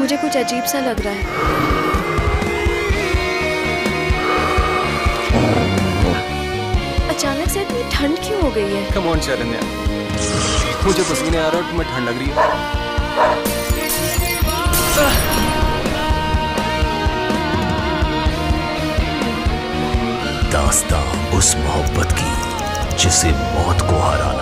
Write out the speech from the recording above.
मुझे कुछ अजीब सा लग रहा है। अचानक से इतनी ठंड क्यों हो गई है? कम ऑन शरण्या मुझे पसीने आ रहा है तुम्हें ठंड लग रही है। दास्ता उस मोहब्बत की जिसे मौत को हराना।